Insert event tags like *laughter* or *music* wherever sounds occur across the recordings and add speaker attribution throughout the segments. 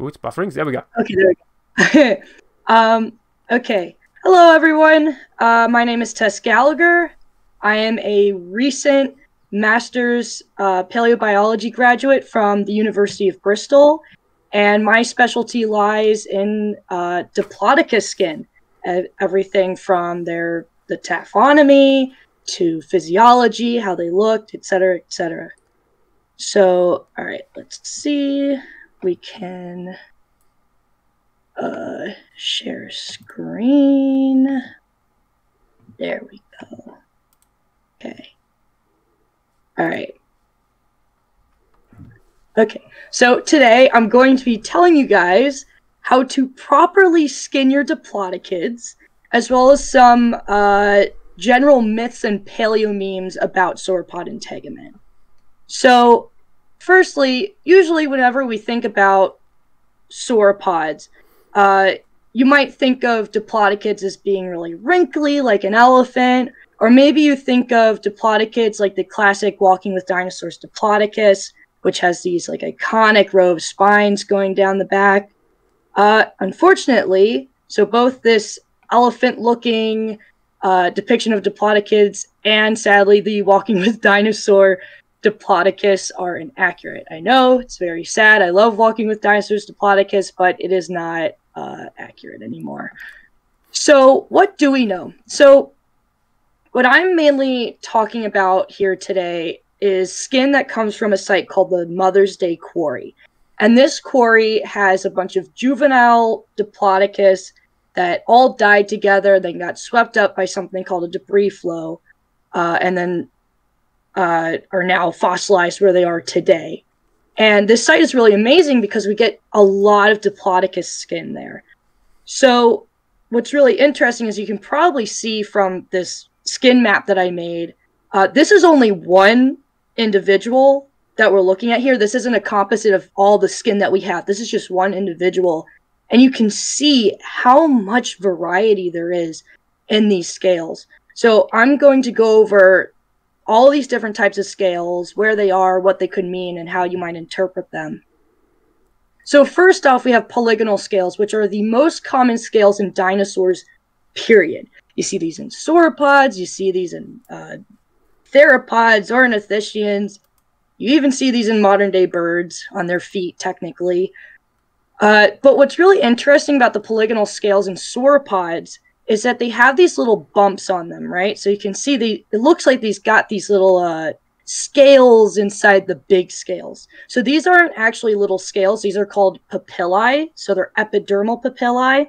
Speaker 1: Oh, it's buffering. There we go.
Speaker 2: Okay, there we go. *laughs* um, okay. Hello, everyone. Uh, my name is Tess Gallagher. I am a recent master's uh, paleobiology graduate from the University of Bristol, and my specialty lies in uh, Diplodocus skin. everything from their the taphonomy to physiology, how they looked, etc., etc. So, all right, let's see. We can uh, share screen. There we go. Okay. All right. Okay, so today I'm going to be telling you guys how to properly skin your Diplodocids, as well as some uh, general myths and paleo memes about sauropod integument. So, firstly, usually whenever we think about sauropods, uh, you might think of Diplodocids as being really wrinkly, like an elephant, or maybe you think of Diplodocids like the classic Walking with Dinosaurs Diplodocus, which has these like iconic row of spines going down the back. Uh, unfortunately, so both this elephant-looking uh, depiction of Diplodocids and sadly the Walking *laughs* with Dinosaur Diplodocus are inaccurate. I know it's very sad. I love Walking with Dinosaurs Diplodocus, but it is not uh, accurate anymore. So, what do we know? So, what I'm mainly talking about here today is skin that comes from a site called the Mother's Day Quarry. And this quarry has a bunch of juvenile Diplodocus that all died together, then got swept up by something called a debris flow, uh, and then uh, are now fossilized where they are today. And this site is really amazing because we get a lot of Diplodocus skin there. So, what's really interesting is you can probably see from this skin map that I made, uh, this is only one individual that we're looking at here. This isn't a composite of all the skin that we have. This is just one individual. And you can see how much variety there is in these scales. So I'm going to go over all these different types of scales, where they are, what they could mean, and how you might interpret them. So first off, we have polygonal scales, which are the most common scales in dinosaurs, period. You see these in sauropods, you see these in uh, theropods, ornithischians. You even see these in modern day birds on their feet, technically. Uh, but what's really interesting about the polygonal scales in sauropods is that they have these little bumps on them, right? So you can see the it looks like these got these little uh, scales inside the big scales. So these aren't actually little scales; these are called papillae. So they're epidermal papillae,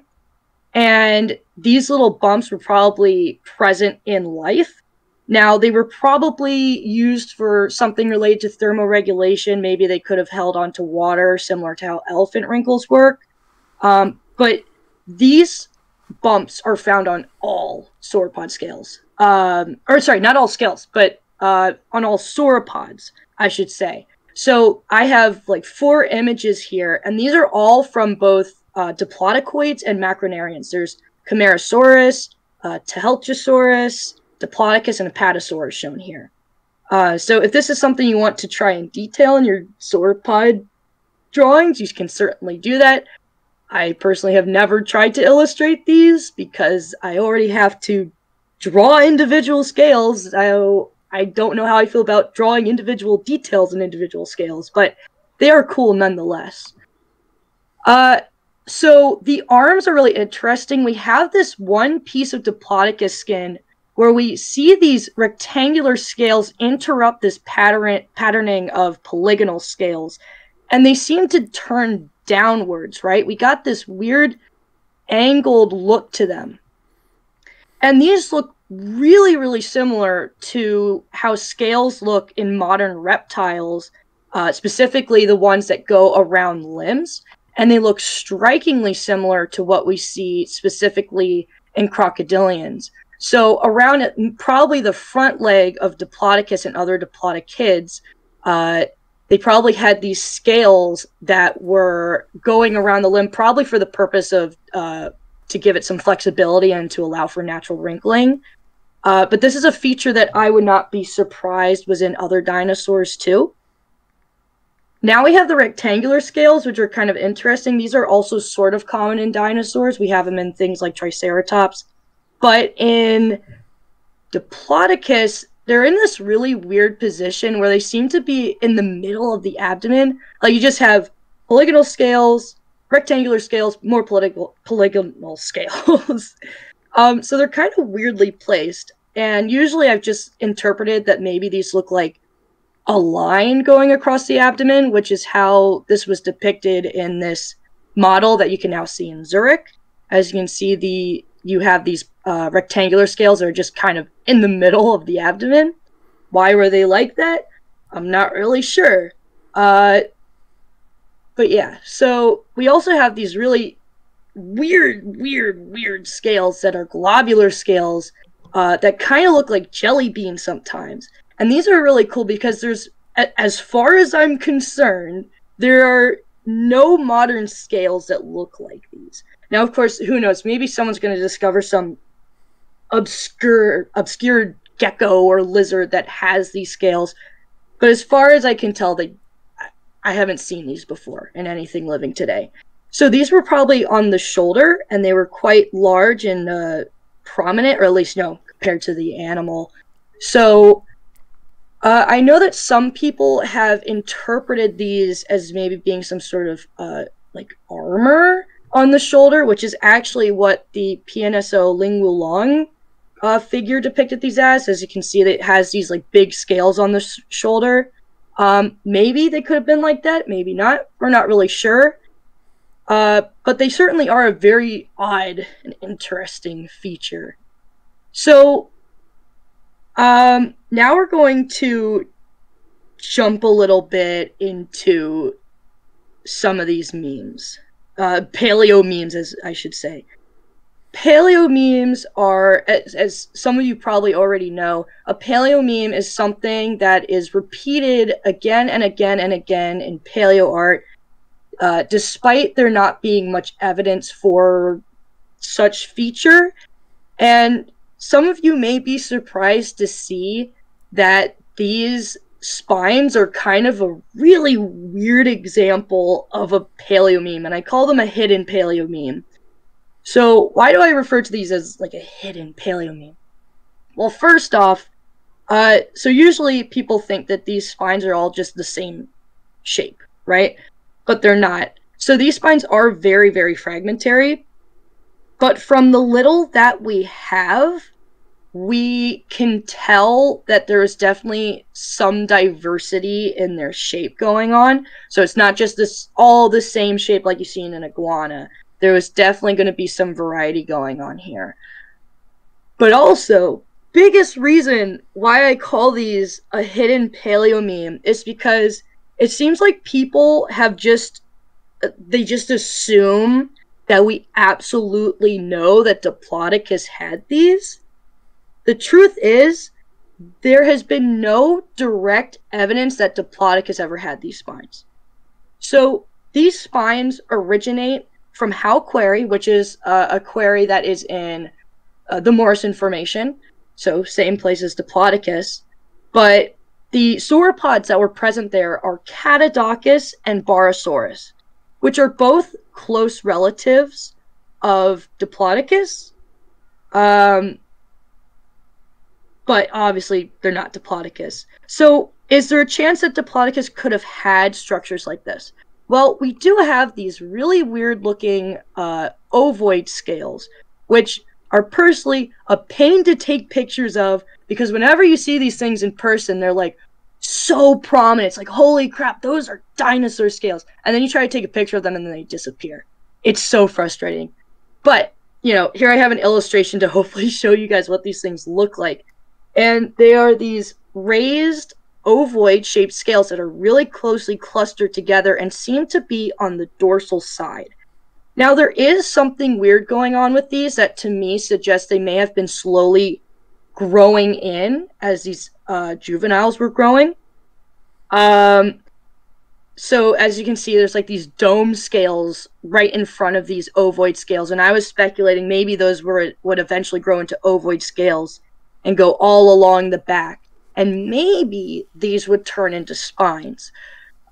Speaker 2: and these little bumps were probably present in life. Now, they were probably used for something related to thermoregulation. Maybe they could have held onto water, similar to how elephant wrinkles work. Um, but these bumps are found on all sauropod scales. Um, or, sorry, not all scales, but uh, on all sauropods, I should say. So I have like four images here, and these are all from both uh, Diplodocus and Macronarians. There's Camarasaurus, uh, Tehuelchesaurus, Diplodocus, and Apatosaurus shown here. Uh, so if this is something you want to try in detail in your sauropod drawings, you can certainly do that. I personally have never tried to illustrate these because I already have to draw individual scales. I, I don't know how I feel about drawing individual details in individual scales, but they are cool nonetheless. Uh, so the arms are really interesting. We have this one piece of Diplodocus skin where we see these rectangular scales interrupt this pattern patterning of polygonal scales, and they seem to turn downwards, right? We got this weird angled look to them. And these look really, really similar to how scales look in modern reptiles, uh, specifically the ones that go around limbs and they look strikingly similar to what we see specifically in crocodilians. So around it, probably the front leg of Diplodocus and other Diplodocids, uh, they probably had these scales that were going around the limb, probably for the purpose of uh, to give it some flexibility and to allow for natural wrinkling. Uh, but this is a feature that I would not be surprised was in other dinosaurs too. Now we have the rectangular scales, which are kind of interesting. These are also sort of common in dinosaurs. We have them in things like Triceratops. But in Diplodocus, they're in this really weird position where they seem to be in the middle of the abdomen. Like you just have polygonal scales, rectangular scales, more political polygonal scales. *laughs* um, so they're kind of weirdly placed. And usually I've just interpreted that maybe these look like a line going across the abdomen, which is how this was depicted in this model that you can now see in Zurich. As you can see, the you have these uh, rectangular scales that are just kind of in the middle of the abdomen. Why were they like that? I'm not really sure. Uh, but yeah, so we also have these really weird, weird, weird scales that are globular scales uh, that kind of look like jelly beans sometimes. And these are really cool because there's, as far as I'm concerned, there are no modern scales that look like these. Now, of course, who knows? Maybe someone's going to discover some obscure, obscure gecko or lizard that has these scales. But as far as I can tell, they, I haven't seen these before in anything living today. So these were probably on the shoulder, and they were quite large and uh, prominent, or at least no, compared to the animal. So uh, I know that some people have interpreted these as maybe being some sort of uh, like armor on the shoulder, which is actually what the PNSO Lingwulong uh, figure depicted these as. As you can see, it has these like big scales on the sh- shoulder. Um, maybe they could have been like that, maybe not. We're not really sure. Uh, but they certainly are a very odd and interesting feature. So, um, now we're going to jump a little bit into some of these memes. Uh, paleo memes, as I should say. Paleo memes are, as, as some of you probably already know, a paleo meme is something that is repeated again and again and again in paleo art, uh, despite there not being much evidence for such feature. And some of you may be surprised to see that these spines are kind of a really weird example of a paleo meme, and I call them a hidden paleo meme. So, why do I refer to these as like a hidden paleo meme? Well, first off, uh, so usually people think that these spines are all just the same shape, right? But they're not. So these spines are very, very fragmentary. But from the little that we have, we can tell that there's definitely some diversity in their shape going on. So it's not just this all the same shape like you see in an iguana. There was definitely going to be some variety going on here. But also, biggest reason why I call these a hidden paleo meme is because it seems like people have just they just assume that we absolutely know that Diplodocus had these the truth is, there has been no direct evidence that Diplodocus ever had these spines. So these spines originate from Howe Quarry, which is uh, a quarry that is in uh, the Morrison Formation, so same place as Diplodocus. But the sauropods that were present there are Kaatedocus and Barosaurus, which are both close relatives of Diplodocus. Um, but obviously they're not Diplodocus. So, is there a chance that Diplodocus could have had structures like this? Well, we do have these really weird looking uh, ovoid scales, which are personally a pain to take pictures of because whenever you see these things in person, they're like so prominent. It's like, holy crap, those are dinosaur scales. And then you try to take a picture of them and then they disappear. It's so frustrating. But, you know, here I have an illustration to *laughs* hopefully show you guys what these things look like. And they are these raised ovoid shaped scales that are really closely clustered together and seem to be on the dorsal side. Now, there is something weird going on with these that to me suggests they may have been slowly growing in as these uh, juveniles were growing. Um, so as you can see, there's like these dome scales right in front of these ovoid scales, and I was speculating maybe those were would eventually grow into ovoid scales and go all along the back. And maybe these would turn into spines.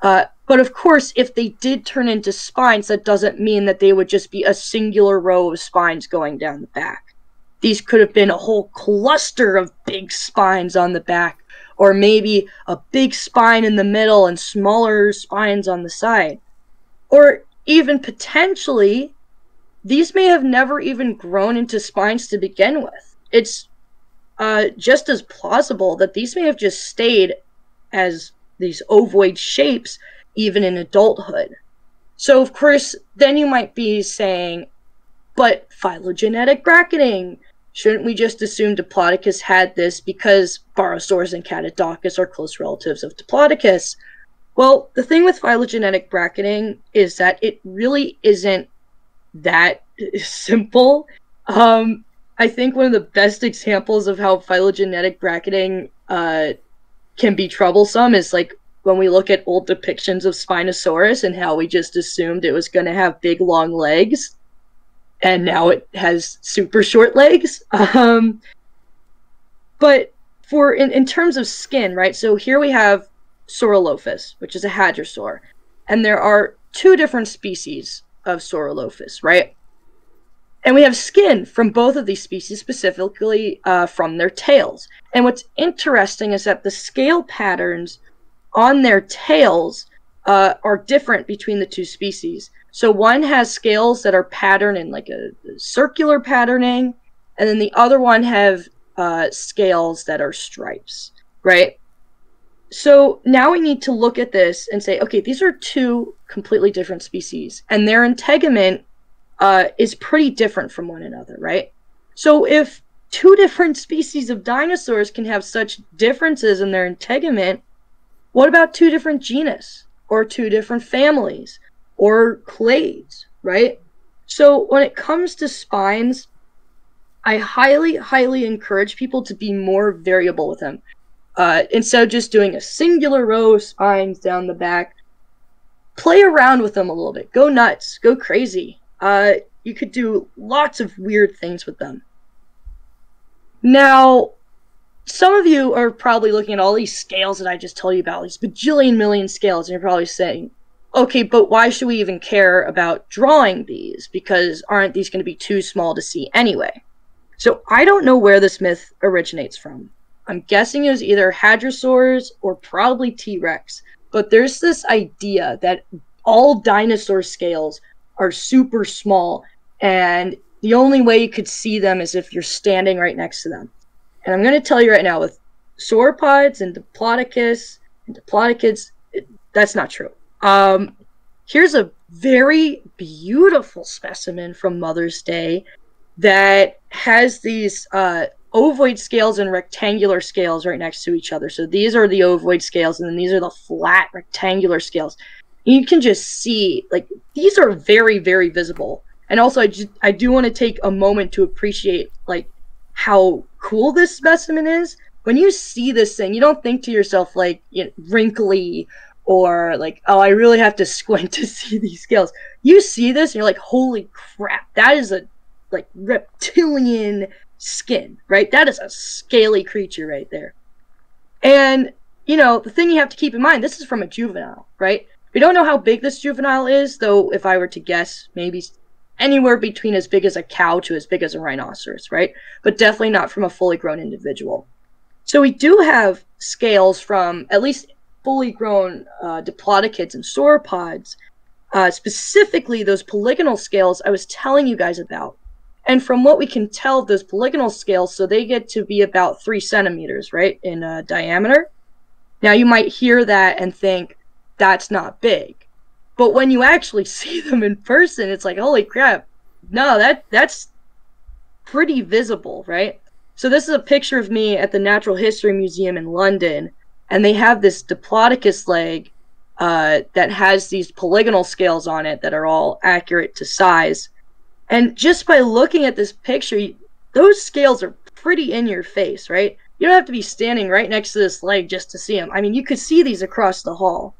Speaker 2: Uh, But of course, if they did turn into spines, that doesn't mean that they would just be a singular row of spines going down the back. These could have been a whole cluster of big spines on the back, or maybe a big spine in the middle and smaller spines on the side. Or even potentially, these may have never even grown into spines to begin with. It's uh, just as plausible that these may have just stayed as these ovoid shapes even in adulthood. So, of course, then you might be saying, but phylogenetic bracketing. Shouldn't we just assume Diplodocus had this because Barosaurus and Kaatedocus are close relatives of Diplodocus? Well, the thing with phylogenetic bracketing is that it really isn't that *laughs* simple. Um, I think one of the best examples of how phylogenetic bracketing uh, can be troublesome is like when we look at old depictions of Spinosaurus and how we just assumed it was going to have big long legs, and now it has super short legs. *laughs* Um, but for in, in terms of skin, right? So here we have Saurolophus, which is a hadrosaur, and there are two different species of Saurolophus, right? And we have skin from both of these species, specifically uh, from their tails. And what's interesting is that the scale patterns on their tails uh, are different between the two species. So one has scales that are patterned in like a, circular patterning, and then the other one have uh, scales that are stripes, right? So now we need to look at this and say, okay, these are two completely different species, and their integument uh, is pretty different from one another, right? So if two different *laughs* species of dinosaurs can have such differences in their integument, what about two different genus or two different families or clades, right? So when it comes to spines, I highly, highly encourage people to be more variable with them. Uh, instead of just doing a singular row of spines down the back, play around with them a little bit. Go nuts. Go crazy. Uh, you could do lots of weird things with them. Now, some of you are probably looking at all these scales that I just told you about, these bajillion million scales, and you're probably saying, okay, but why should we even care about drawing these? Because aren't these going to be too small to see anyway? So I don't know where this myth originates from. I'm guessing it was either hadrosaurs or probably T Rex, but there's this idea that all dinosaur scales are super small, and the only way you could see them is if you're standing right next to them. And I'm going to tell you right now with sauropods and Diplodocus and Diplodocids, it, that's not true. Um, here's a very beautiful specimen from Mother's Day that has these uh, ovoid scales and rectangular scales right next to each other. So these are the ovoid scales, and then these are the flat rectangular scales. You can just see, like, these are very, very visible. And also, I, just, I do want to take a moment to appreciate, like, how cool this specimen is. When you see this thing, you don't think to yourself like you know, wrinkly or like, oh, I really have to *laughs* squint to see these scales. You see this and you're like, holy crap, that is a like reptilian skin, right? That is a scaly creature right there. And you know, the thing you have to keep in mind, this is from a juvenile, right? We don't know how big this juvenile is, though if I were to guess, maybe anywhere between as big as a cow to as big as a rhinoceros, right? But definitely not from a fully grown individual. So we do have scales from at least fully grown uh, diplodocids and sauropods, uh, specifically those polygonal scales I was telling you guys about. And from what we can tell, those polygonal scales, so they get to be about three centimeters, right, in uh, diameter. Now you might hear that and think that's not big. But when you actually *laughs* see them in person, it's like, holy crap. No, that that's pretty visible, right? So this is a picture of me at the Natural History Museum in London, and they have this Diplodocus leg uh, that has these polygonal scales on it that are all accurate to size. And just by looking at this picture, those scales are pretty in your face, right? You don't have to be standing right next to this leg just to see them. I mean, you could see these across the hall.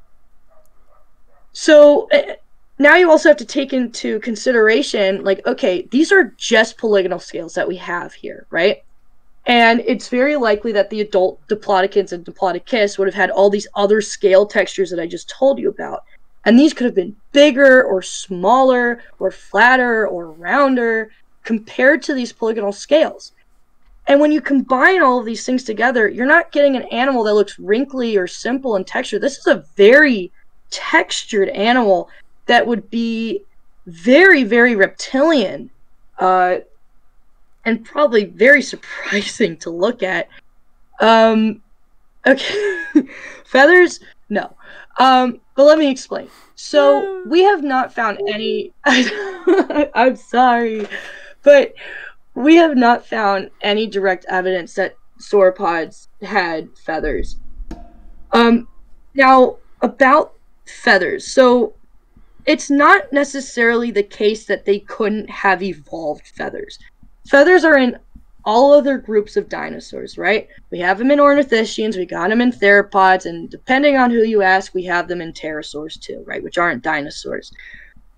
Speaker 2: So eh, now you also have to take into consideration like okay these are just polygonal scales that we have here right and it's very likely that the adult diplodocans and diplodocus would have had all these other scale textures that i just told you about And these could have been bigger or smaller or flatter or rounder compared to these polygonal scales. And when you combine all of these things together, you're not getting an animal that looks wrinkly or simple in texture. This is a very textured animal that would be very, very reptilian uh, and probably very *laughs* surprising to look at. Um, okay, *laughs* feathers? No. Um, but let me explain. So we have not found any. *laughs* I'm sorry, but we have not found any direct evidence that sauropods had feathers. Um, now about feathers. So it's not necessarily the case that they couldn't have evolved feathers. Feathers are in all other groups of dinosaurs, right? We have them in ornithischians, we got them in theropods, and depending on who you ask, we have them in pterosaurs too, right? Which aren't dinosaurs.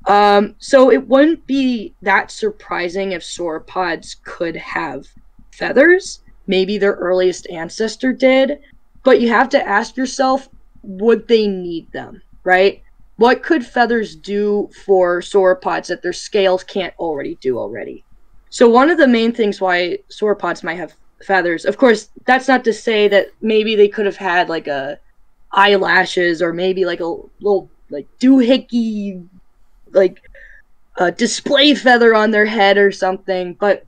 Speaker 2: Um, so it wouldn't be that surprising if sauropods could have feathers. Maybe their earliest ancestor did, but you have to ask yourself, would they need them, right? What could feathers do for sauropods that their scales can't already do already? So one of the main things why sauropods might have feathers, of course, that's not to say that maybe they could have had like a eyelashes or maybe like a little like doohickey like a display feather on their head or something, but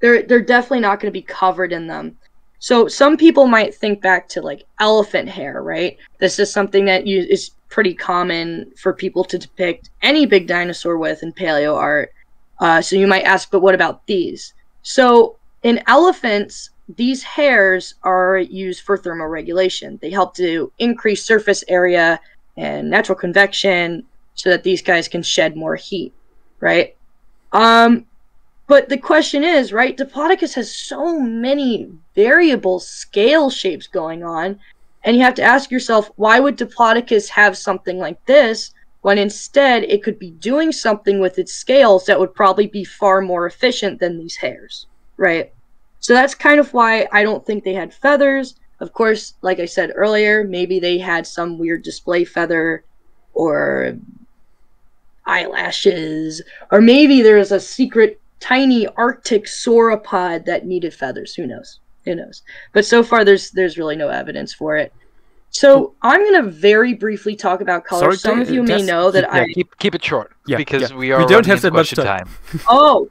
Speaker 2: they're they're definitely not going to be covered in them. So some people might think back to like elephant hair, right? This is something that you, is pretty common for people to depict any big dinosaur with in paleo art. Uh, so you might ask, but what about these? So in elephants, these hairs are used for thermoregulation. They help to increase surface area and natural convection so that these guys can shed more heat, right? Um, but the question is, right? Diplodocus has so many variable scale shapes going on, and you have to ask yourself, why would Diplodocus have something like this when instead it could be doing something with its scales that would probably be far more efficient than these hairs, right? So that's kind of why I don't think they had feathers. Of course, like I said earlier, maybe they had some weird display feather or eyelashes, or maybe there's a secret tiny Arctic sauropod that needed feathers. Who knows? Who knows? But so far, there's there's really no evidence for it. So I'm gonna very briefly talk about colors. Sorry, Some of uh, you may know that
Speaker 1: yeah,
Speaker 2: I
Speaker 1: keep keep it short yeah, because yeah. we are we don't have that much time.
Speaker 2: time. *laughs* oh,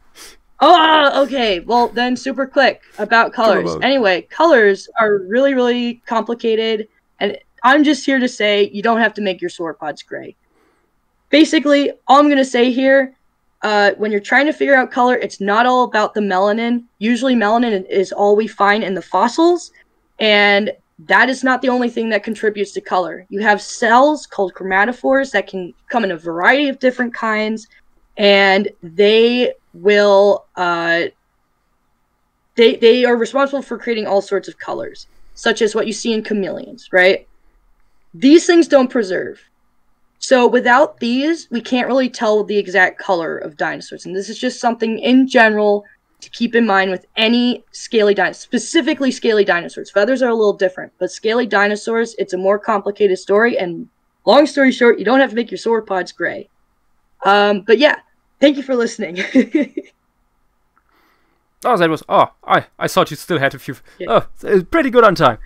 Speaker 2: oh, ah, okay. Well, then super quick about colors. Anyway, colors are really really complicated, and I'm just here to say you don't have to make your sauropods gray basically, all I'm going to say here uh, when you're trying to figure out color, it's not all about the melanin. Usually, melanin is all we find in the fossils, and that is not the only thing that contributes to color. You have cells called chromatophores that can come in a variety of different kinds, and they will uh, they they are responsible for creating all sorts of colors, such as what you see in chameleons, right? These things don't preserve. So without these, we can't really tell the exact color of dinosaurs. And this is just something in general to keep in mind with any scaly dinosaurs, specifically scaly dinosaurs. Feathers are a little different, but scaly dinosaurs, it's a more complicated story. And long story short, you don't have to make your sauropods gray. Um, but yeah, thank you for listening. *laughs*
Speaker 3: oh, that was. Oh, I I thought you still had a few. Yeah. Oh, pretty good on time.